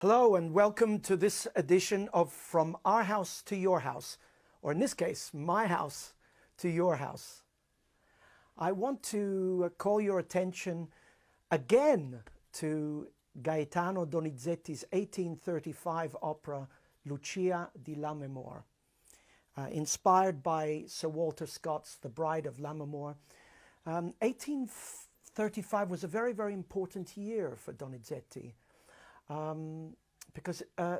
Hello, and welcome to this edition of From Our House to Your House, or in this case, my house to your house. I want to call your attention again to Gaetano Donizetti's 1835 opera Lucia di Lammermoor, uh, inspired by Sir Walter Scott's The Bride of Lammermoor. Um, 1835 was a very, very important year for Donizetti um, because uh,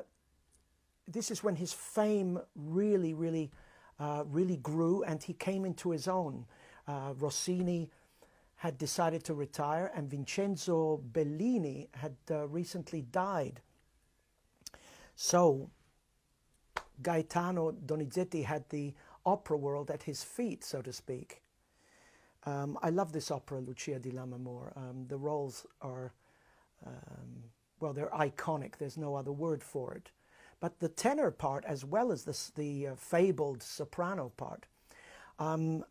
this is when his fame really, really, uh, really grew, and he came into his own. Uh, Rossini had decided to retire, and Vincenzo Bellini had uh, recently died. So Gaetano Donizetti had the opera world at his feet, so to speak. Um, I love this opera, Lucia di Lammermoor. Um, the roles are um, well, they're iconic. There's no other word for it. But the tenor part, as well as the, the uh, fabled soprano part, um,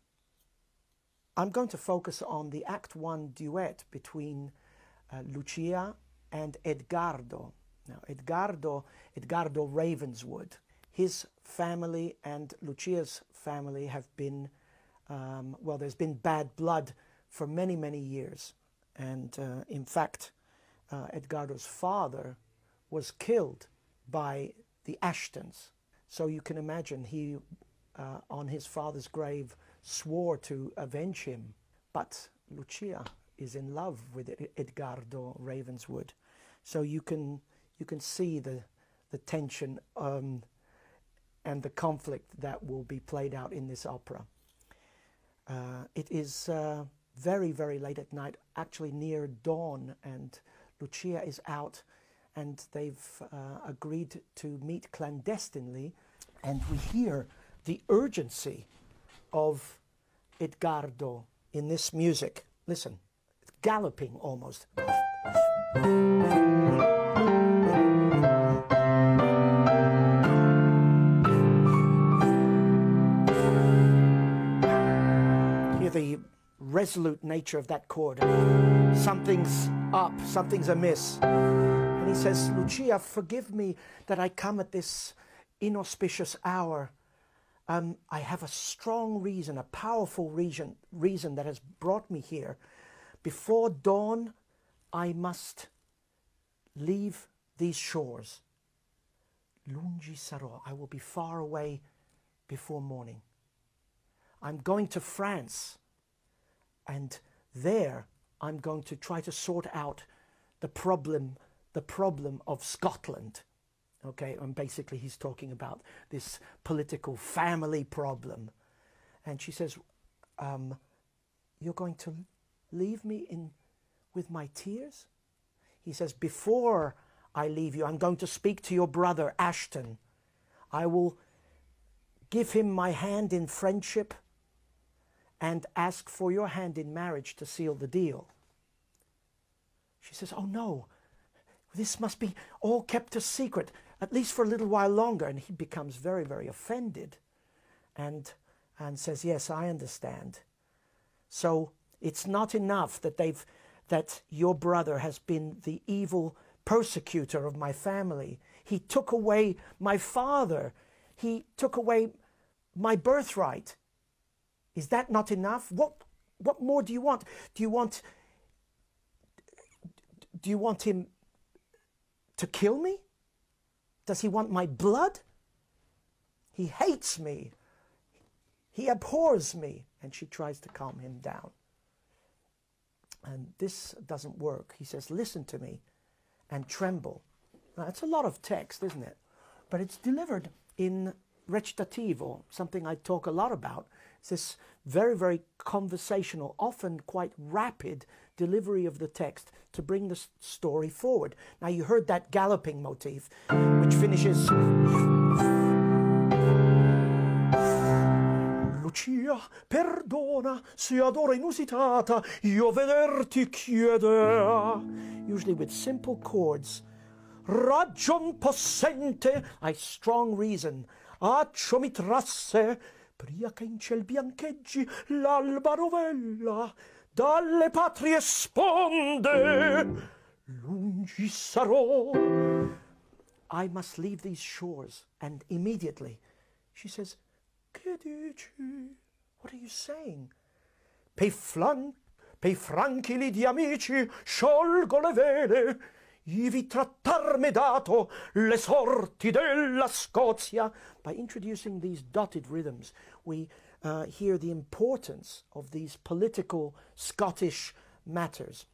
I'm going to focus on the Act One duet between uh, Lucia and Edgardo. Now, Edgardo, Edgardo Ravenswood, his family and Lucia's family have been, um, well, there's been bad blood for many, many years. And uh, in fact, uh, Edgardo's father was killed by the Ashtons. So you can imagine he, uh, on his father's grave, swore to avenge him. But Lucia is in love with Edgardo Ravenswood. So you can, you can see the, the tension um, and the conflict that will be played out in this opera. Uh, it is uh, very, very late at night, actually near dawn, and Lucia is out and they've uh, agreed to meet clandestinely. And we hear the urgency of Edgardo in this music. Listen, it's galloping almost. Hear the resolute nature of that chord. Something's up, something's amiss. And he says, Lucia, forgive me that I come at this inauspicious hour. Um, I have a strong reason, a powerful reason, reason that has brought me here. Before dawn, I must leave these shores. Lungi sarò, I will be far away before morning. I'm going to France, and there I'm going to try to sort out the problem, the problem of Scotland. Okay, and basically he's talking about this political family problem. And she says, um, You're going to leave me in with my tears? He says, Before I leave you, I'm going to speak to your brother Ashton. I will give him my hand in friendship and ask for your hand in marriage to seal the deal. She says, Oh no, this must be all kept a secret, at least for a little while longer. And he becomes very, very offended and, and says, Yes, I understand. So it's not enough that they've that your brother has been the evil persecutor of my family. He took away my father. He took away my birthright. Is that not enough? What, what more do you want? Do you want, do you want him to kill me? Does he want my blood? He hates me. He abhors me. And she tries to calm him down. And this doesn't work. He says, Listen to me and tremble. Now, it's a lot of text, isn't it? But it's delivered in recitativo, something I talk a lot about. It's this very, very conversational, often quite rapid delivery of the text to bring the story forward. Now, you heard that galloping motif, which finishes. Lucia, perdona se ad ora inusitata io vederti chiede. Usually with simple chords. Ragion possente, I strong reason. Accio mi trasse che in ciel biancheggi l'alba novella dalle patrie sponde lungi sarò I must leave these shores. And immediately she says, Che dici? What are you saying? Pei, flan- pei franchi di amici sciolgo le vele, ivi trattarmi dato le sorti della Scozia. By introducing these dotted rhythms, we uh, hear the importance of these political Scottish matters.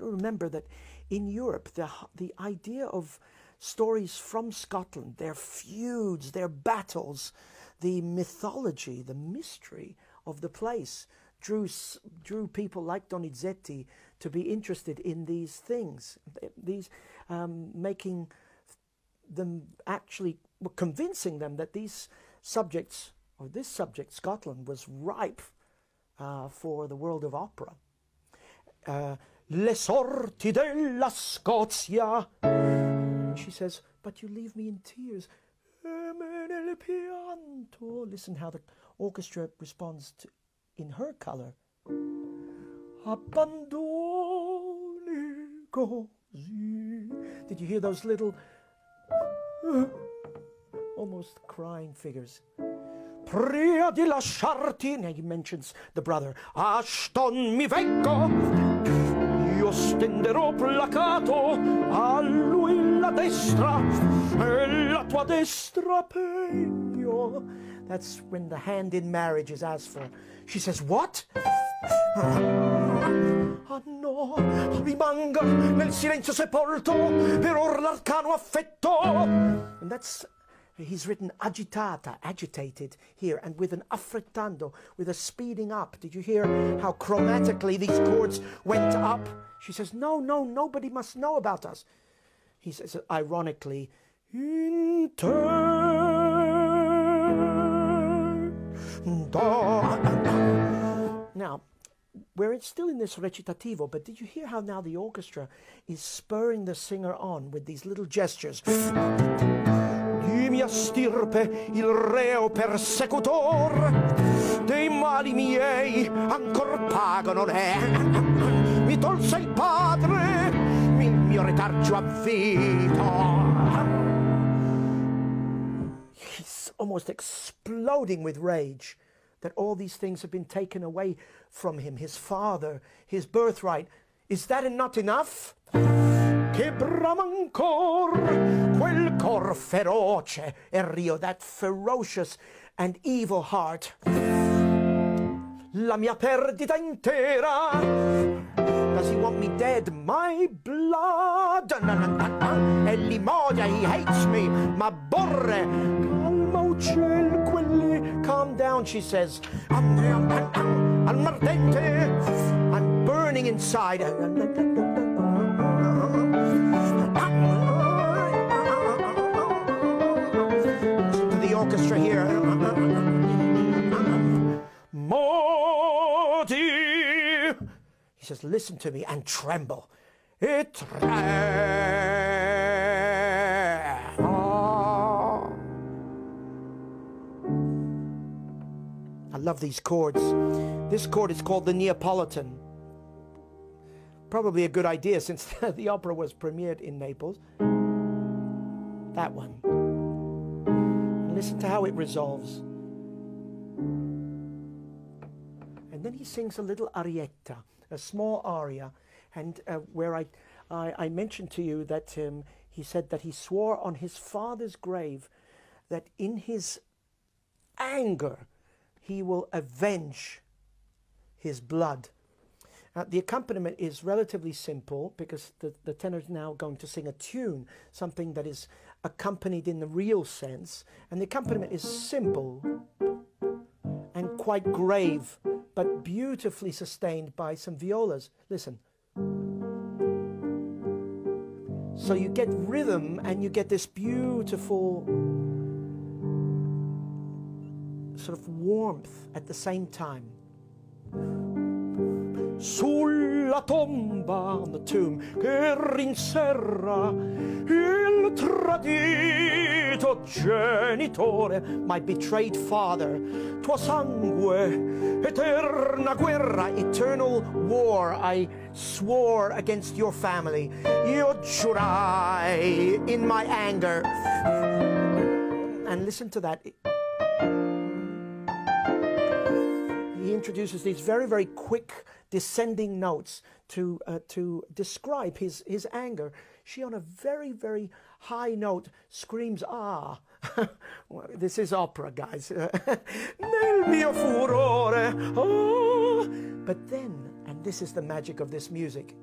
Remember that in Europe, the, the idea of stories from Scotland, their feuds, their battles, the mythology, the mystery of the place drew, drew people like Donizetti to be interested in these things, these um, making them actually convincing them that these subjects or this subject, Scotland, was ripe uh, for the world of opera. Uh, Le sorti della Scozia. She says, but you leave me in tears. Listen how the orchestra responds to, in her color. Abbandoni così. Did you hear those little, uh, almost crying figures? Pria di lasciarti, now he mentions the brother, Ashton mi vecco, io stenderò placato a lui la destra e la tua destra pegno. That's when the hand in marriage is asked for. She says, What? Rimanga nel silenzio sepolto per l'arcano affetto. And that's he's written agitata, agitated here, and with an affrettando, with a speeding up. Did you hear how chromatically these chords went up? She says, No, no, nobody must know about us. He says, ironically, now, we're still in this recitativo, but did you hear how now the orchestra is spurring the singer on with these little gestures? Di mia stirpe il reo persecutor dei mali miei ancor pagano ne mi tolse il padre il mio retaggio a vita almost exploding with rage that all these things have been taken away from him his father, his birthright. Is that not enough? Che brama ancor quel cor feroce e rio, that ferocious and evil heart. La mia perdita intera. Does he want me dead? My blood. Limodia, he hates me. Ma borre ciel quelli. Calm down, she says. Mardente. I'm burning inside. He says, listen to me and tremble. It tremble. I love these chords. This chord is called the Neapolitan. Probably a good idea since the opera was premiered in Naples. That one. Listen to how it resolves. And then he sings a little arietta, a small aria, and uh, where I, I, I, mentioned to you that um, he said that he swore on his father's grave that in his anger he will avenge his blood. Uh, the accompaniment is relatively simple because the, the tenor is now going to sing a tune, something that is accompanied in the real sense. And the accompaniment is simple and quite grave, but beautifully sustained by some violas. Listen. So you get rhythm and you get this beautiful sort of warmth at the same time. Sulla tomba tomb che rinserra il tradito genitore, my betrayed father, tuo sangue, eterna guerra, eternal war. I swore against your family. Io giurai in my anger. And listen to that. He introduces these very, very quick descending notes to, uh, to describe his, his anger. She, on a very, very high note, screams, Ah! this is opera, guys. Nel mio furore. Oh. But then, and this is the magic of this music,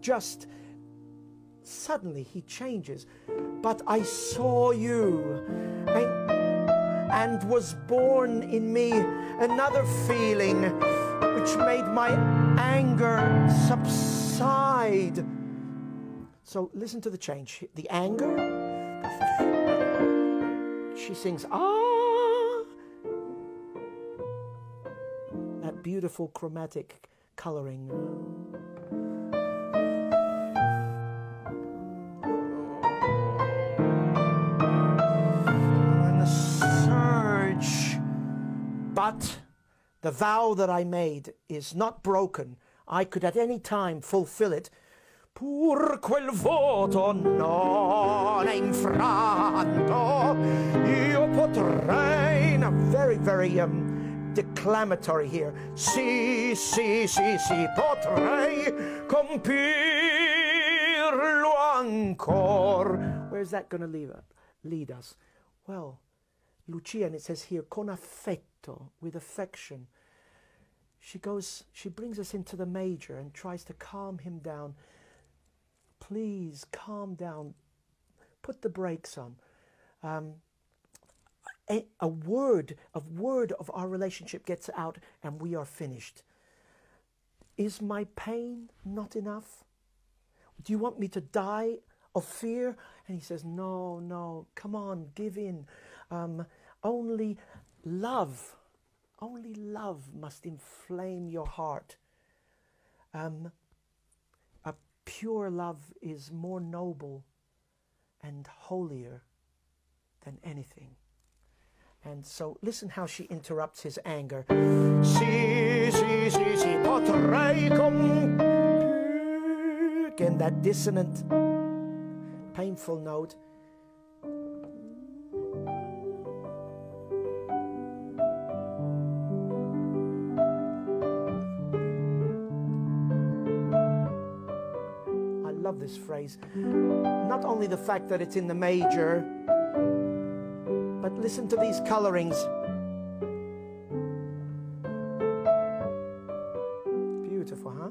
just suddenly he changes. But I saw you and, and was born in me another feeling which made my anger subside. So listen to the change. The anger, she sings, ah, that beautiful chromatic coloring. And the surge. But the vow that I made is not broken. I could at any time fulfill it. Pur quel voto non è infranto, io potrei. Very, very um, declamatory here. Sì, sì, sì, sì, potrei compirlo ancor. Where's that going to lead, lead us? Well, Lucia, and it says here, con affetto, with affection. She goes, she brings us into the major and tries to calm him down. Please calm down. Put the brakes on. Um, a, a word, a word of our relationship gets out and we are finished. Is my pain not enough? Do you want me to die of fear? And he says, No, no, come on, give in. Um, only love, only love must inflame your heart. Um, a pure love is more noble and holier than anything. And so listen how she interrupts his anger. Si, si, si, si. Again, that dissonant, painful note. This phrase. Not only the fact that it's in the major, but listen to these colorings. Beautiful, huh?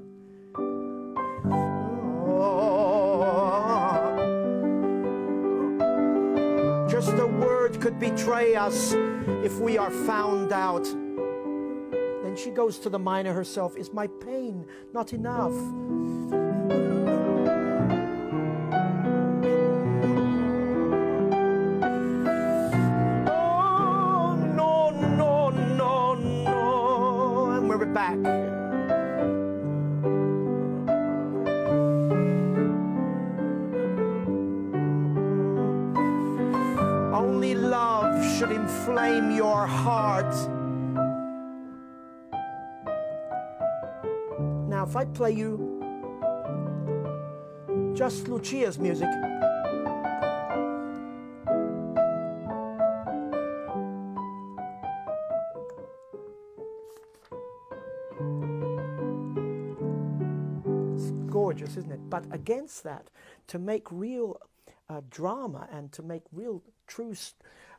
Oh. Just a word could betray us if we are found out. Then she goes to the minor herself. Is my pain not enough? Back. Only love should inflame your heart. Now, if I play you just Lucia's music. But against that, to make real uh, drama and to make real true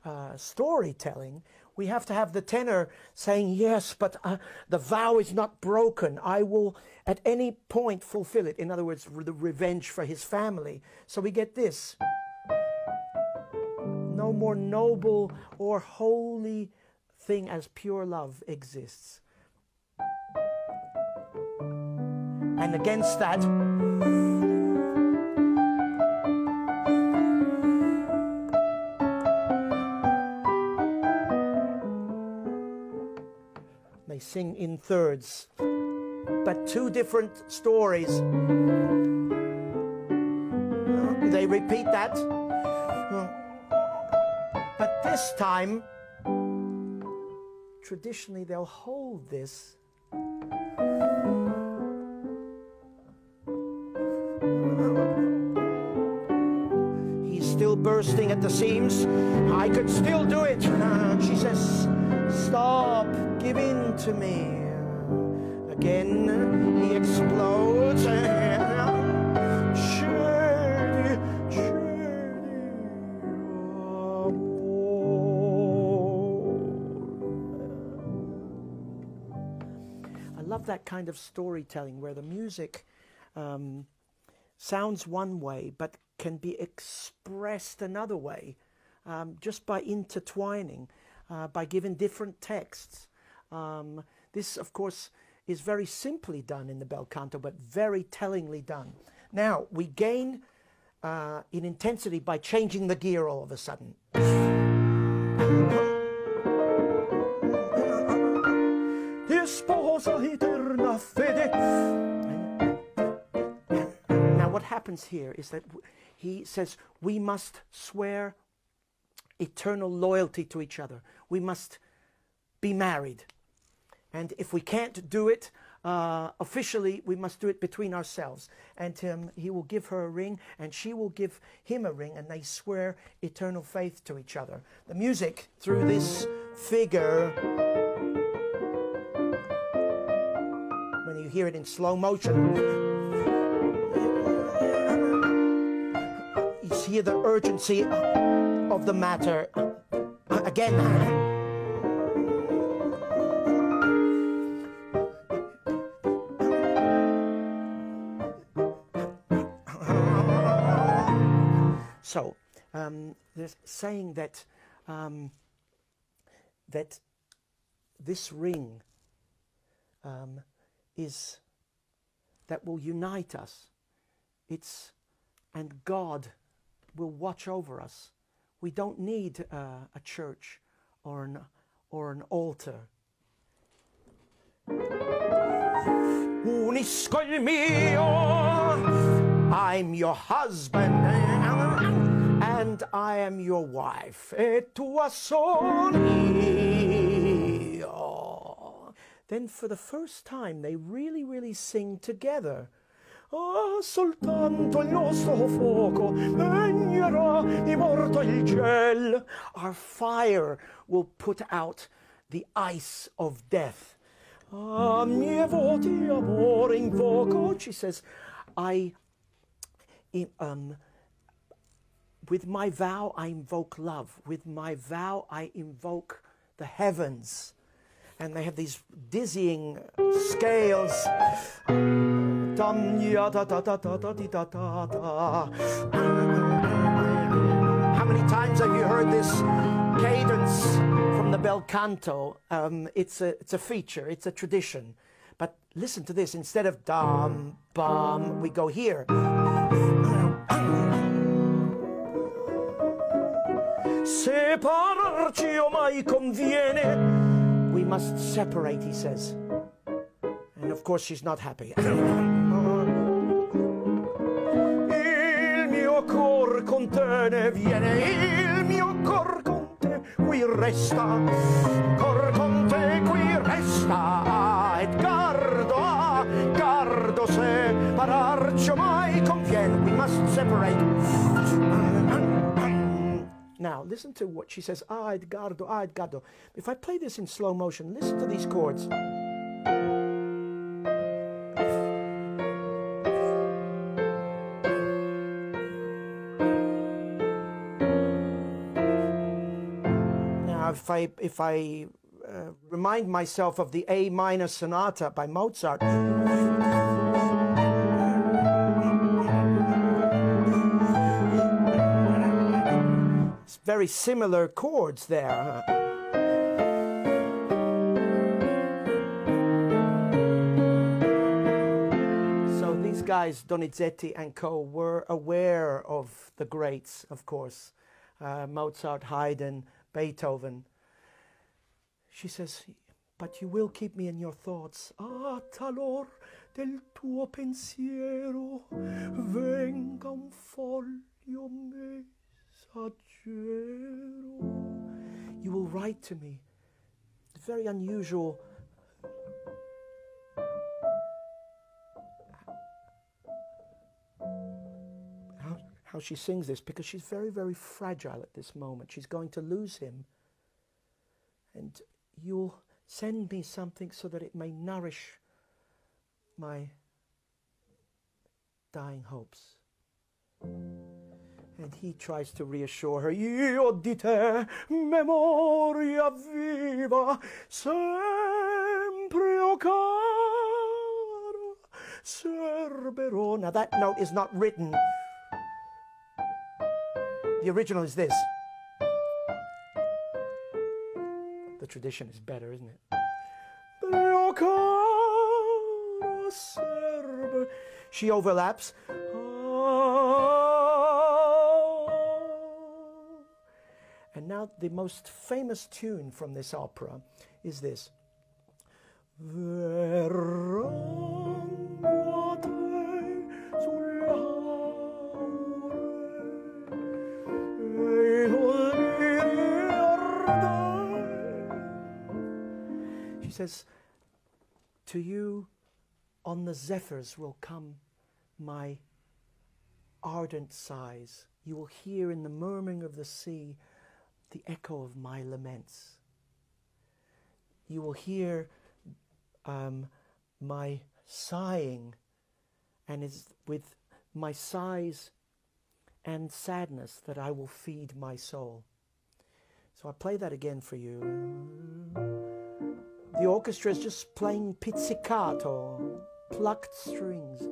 uh, storytelling, we have to have the tenor saying, Yes, but uh, the vow is not broken. I will at any point fulfill it. In other words, the revenge for his family. So we get this no more noble or holy thing as pure love exists. And against that, sing in thirds, but two different stories. They repeat that, but this time, traditionally they'll hold this He's still bursting at the seams. I could still do it, she says. Stop, giving to me. Again, he explodes. I love that kind of storytelling where the music um, sounds one way but can be expressed another way um, just by intertwining, uh, by giving different texts. Um, this, of course, is very simply done in the bel canto, but very tellingly done. Now, we gain uh, in intensity by changing the gear all of a sudden. Now, what happens here is that he says we must swear eternal loyalty to each other. We must be married. And if we can't do it uh, officially, we must do it between ourselves. And um, he will give her a ring, and she will give him a ring, and they swear eternal faith to each other. The music, through this figure, when you hear it in slow motion, you hear the urgency of the matter. Again, So um, there's saying that um, that this ring um, is that will unite us. It's and God will watch over us. We don't need uh, a church or an or an altar. I'm your husband and I am your wife. Then for the first time, they really, really sing together. Ah, soltanto il nostro fuoco Our fire will put out the ice of death. Ah. She says, I um, with my vow, I invoke love. With my vow, I invoke the heavens. And they have these dizzying scales. How many times have you heard this cadence from the bel canto? Um, it's, a, it's a feature, it's a tradition. But listen to this instead of dum, bum, we go here. We must separate, he says. And of course, she's not happy. Viene, il mio cor con te qui resta, cor con te qui resta. Edgardo, separarci mai. We must separate. Now, listen to what she says. Ah, Edgardo, ah, Edgardo. If I play this in slow motion, listen to these chords. If I, if I uh, remind myself of the A minor sonata by Mozart, It's very similar chords there. So these guys, Donizetti and co, were aware of the greats, of course, uh, Mozart, Haydn, Beethoven. She says, but you will keep me in your thoughts. Ah, talor del tuo pensiero venga un foglio messaggio you will write to me. Very unusual. How, she sings this because she's very, very fragile at this moment. She's going to lose him. And you'll send me something so that it may nourish my dying hopes. And he tries to reassure her, Io memoria viva, sempre o caro, serberò. Now that note is not written. The original is this. The tradition is better, isn't it? She overlaps. And now the most famous tune from this opera is this. Says, To you on the zephyrs will come my ardent sighs. You will hear in the murmuring of the sea the echo of my laments. You will hear um, my sighing, and it's with my sighs and sadness that I will feed my soul. So I play that again for you. The orchestra is just playing pizzicato, plucked strings,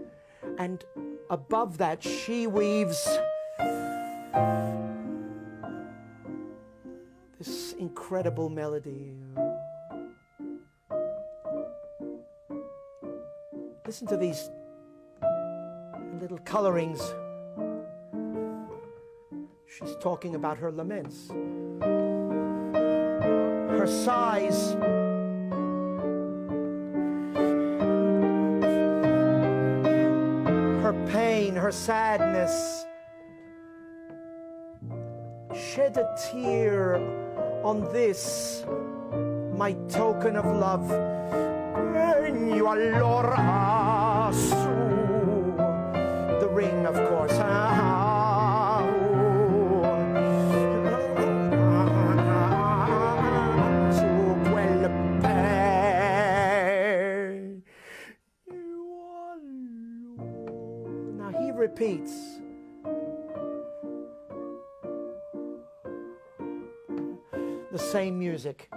and above that she weaves this incredible melody. Listen to these little colorings. She's talking about her laments, her sighs. Her sadness. Shed a tear on this, my token of love. Regno allora. The ring, of course. Ah. Same music.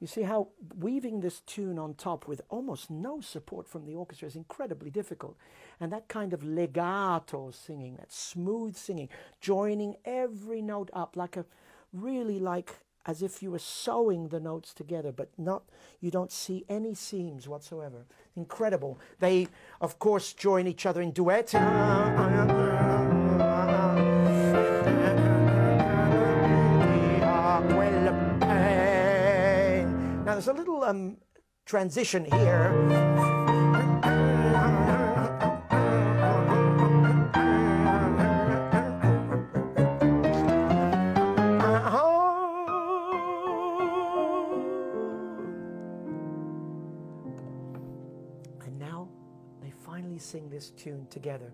You see how weaving this tune on top with almost no support from the orchestra is incredibly difficult. And that kind of legato singing, that smooth singing, joining every note up like a really like as if you were sewing the notes together, but not you don't see any seams whatsoever. Incredible. They of course join each other in duet. There's a little um, transition here. And now they finally sing this tune together,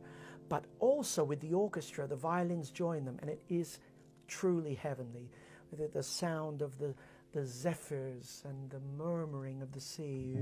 but also with the orchestra, the violins join them, and it is truly heavenly. The, the sound of the, the zephyrs and the murmuring of the sea.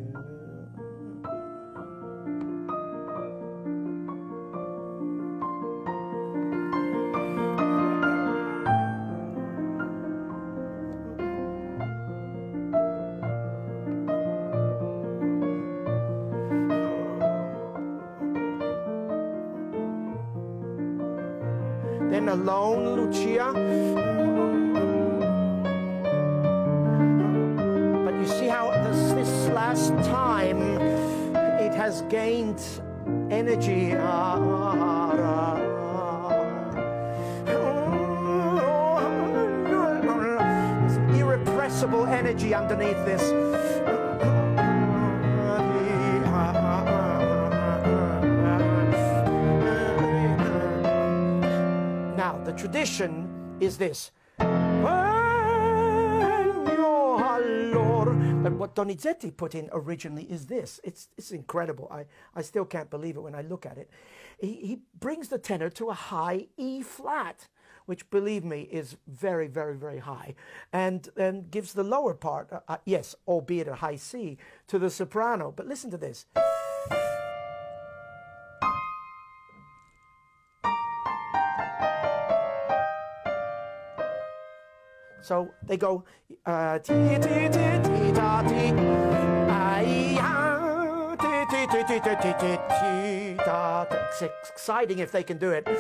Then alone, Lucia. Has gained energy. There's irrepressible energy underneath this. Now, the tradition is this. And what Donizetti put in originally is this. It's, it's incredible. I, I still can't believe it when I look at it. He, he brings the tenor to a high E flat, which, believe me, is very, very, very high, and, and gives the lower part, uh, uh, yes, albeit a high C, to the soprano. But listen to this. So they go uh. It's exciting if they can do it. The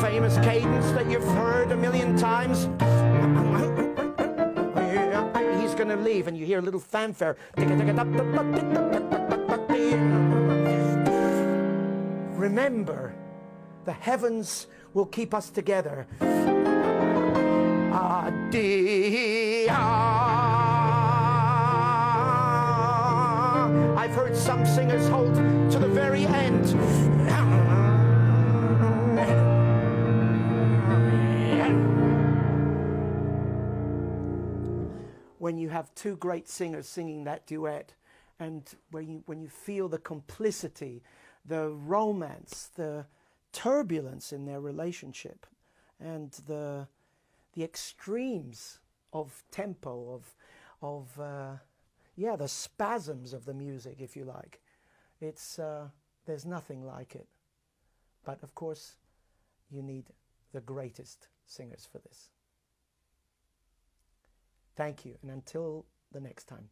famous cadence that you've heard a million times. He's going to leave, and you hear a little fanfare. Remember, the heavens will keep us together. I've heard some singers hold to the very end. When you have two great singers singing that duet, and when you, when you feel the complicity, the romance, the, turbulence in their relationship and the, the extremes of tempo, of, of uh, yeah, the spasms of the music, if you like. It's, uh, there's nothing like it. But of course, you need the greatest singers for this. Thank you, and until the next time.